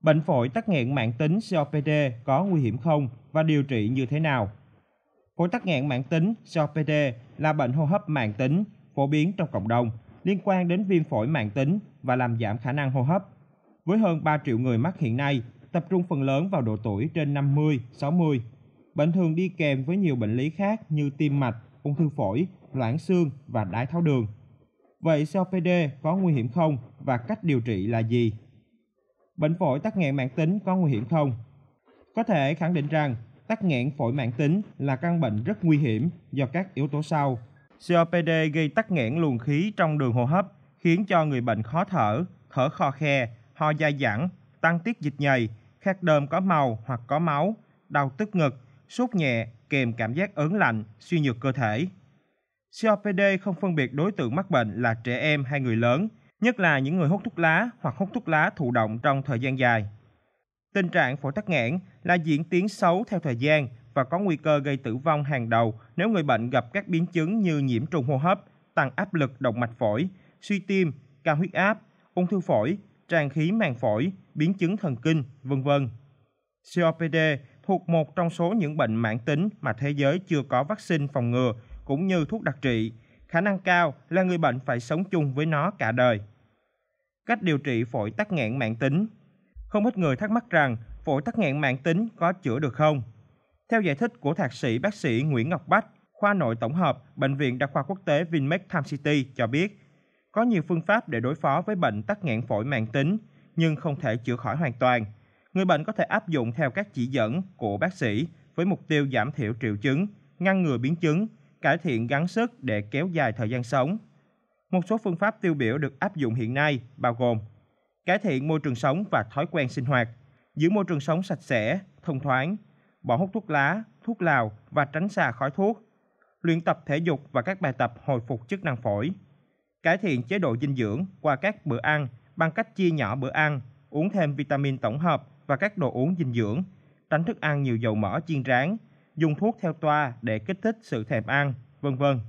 Bệnh phổi tắc nghẽn mạng tính COPD có nguy hiểm không và điều trị như thế nào? Phổi tắc nghẽn mạng tính COPD là bệnh hô hấp mạng tính phổ biến trong cộng đồng, liên quan đến viêm phổi mạng tính và làm giảm khả năng hô hấp. Với hơn 3 triệu người mắc hiện nay, tập trung phần lớn vào độ tuổi trên 50, 60. Bệnh thường đi kèm với nhiều bệnh lý khác như tim mạch, ung thư phổi, loãng xương và đái tháo đường. Vậy COPD có nguy hiểm không và cách điều trị là gì? Bệnh phổi tắc nghẽn mãn tính có nguy hiểm không? Có thể khẳng định rằng tắc nghẽn phổi mãn tính là căn bệnh rất nguy hiểm do các yếu tố sau. COPD gây tắc nghẽn luồng khí trong đường hô hấp, khiến cho người bệnh khó thở, thở khò khe, ho dai dẳng, tăng tiết dịch nhầy, khát đờm có màu hoặc có máu, đau tức ngực, sốt nhẹ kèm cảm giác ớn lạnh, suy nhược cơ thể. COPD không phân biệt đối tượng mắc bệnh là trẻ em hay người lớn, nhất là những người hút thuốc lá hoặc hút thuốc lá thụ động trong thời gian dài. Tình trạng phổi tắc nghẽn là diễn tiến xấu theo thời gian và có nguy cơ gây tử vong hàng đầu nếu người bệnh gặp các biến chứng như nhiễm trùng hô hấp, tăng áp lực động mạch phổi, suy tim, cao huyết áp, ung thư phổi, tràn khí màng phổi, biến chứng thần kinh, vân vân. COPD thuộc một trong số những bệnh mãn tính mà thế giới chưa có vaccine phòng ngừa cũng như thuốc đặc trị. Khả năng cao là người bệnh phải sống chung với nó cả đời. Cách điều trị phổi tắc nghẽn mạng tính Không ít người thắc mắc rằng phổi tắc nghẽn mạng tính có chữa được không? Theo giải thích của thạc sĩ bác sĩ Nguyễn Ngọc Bách, khoa nội tổng hợp, Bệnh viện Đa khoa Quốc tế Vinmec Tham City cho biết, có nhiều phương pháp để đối phó với bệnh tắc nghẽn phổi mạng tính, nhưng không thể chữa khỏi hoàn toàn. Người bệnh có thể áp dụng theo các chỉ dẫn của bác sĩ với mục tiêu giảm thiểu triệu chứng, ngăn ngừa biến chứng, cải thiện gắng sức để kéo dài thời gian sống. Một số phương pháp tiêu biểu được áp dụng hiện nay bao gồm cải thiện môi trường sống và thói quen sinh hoạt, giữ môi trường sống sạch sẽ, thông thoáng, bỏ hút thuốc lá, thuốc lào và tránh xa khói thuốc, luyện tập thể dục và các bài tập hồi phục chức năng phổi, cải thiện chế độ dinh dưỡng qua các bữa ăn bằng cách chia nhỏ bữa ăn, uống thêm vitamin tổng hợp và các đồ uống dinh dưỡng, tránh thức ăn nhiều dầu mỡ chiên rán, dùng thuốc theo toa để kích thích sự thèm ăn, vân vân.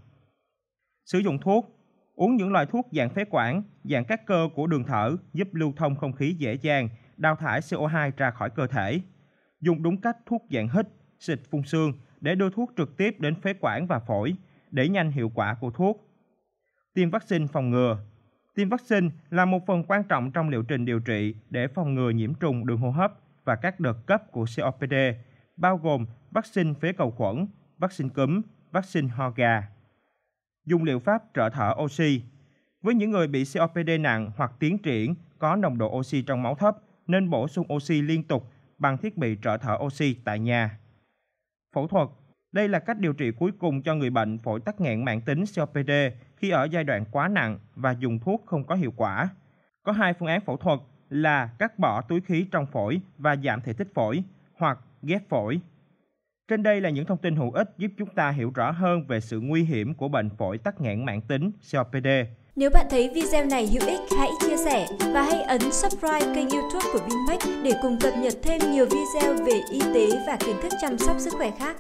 Sử dụng thuốc Uống những loại thuốc dạng phế quản, dạng các cơ của đường thở giúp lưu thông không khí dễ dàng, đào thải CO2 ra khỏi cơ thể. Dùng đúng cách thuốc dạng hít, xịt phun sương để đưa thuốc trực tiếp đến phế quản và phổi, để nhanh hiệu quả của thuốc. Tiêm vaccine phòng ngừa Tiêm vaccine là một phần quan trọng trong liệu trình điều trị để phòng ngừa nhiễm trùng đường hô hấp và các đợt cấp của COPD, bao gồm vaccine phế cầu khuẩn, vaccine cúm, vaccine ho gà. Dùng liệu pháp trợ thở oxy. Với những người bị COPD nặng hoặc tiến triển có nồng độ oxy trong máu thấp, nên bổ sung oxy liên tục bằng thiết bị trợ thở oxy tại nhà. Phẫu thuật đây là cách điều trị cuối cùng cho người bệnh phổi tắc nghẽn mãn tính COPD khi ở giai đoạn quá nặng và dùng thuốc không có hiệu quả. Có hai phương án phẫu thuật là cắt bỏ túi khí trong phổi và giảm thể tích phổi hoặc ghép phổi. Trên đây là những thông tin hữu ích giúp chúng ta hiểu rõ hơn về sự nguy hiểm của bệnh phổi tắc nghẽn mãn tính COPD. Nếu bạn thấy video này hữu ích, hãy chia sẻ và hãy ấn subscribe kênh youtube của Vinmec để cùng cập nhật thêm nhiều video về y tế và kiến thức chăm sóc sức khỏe khác.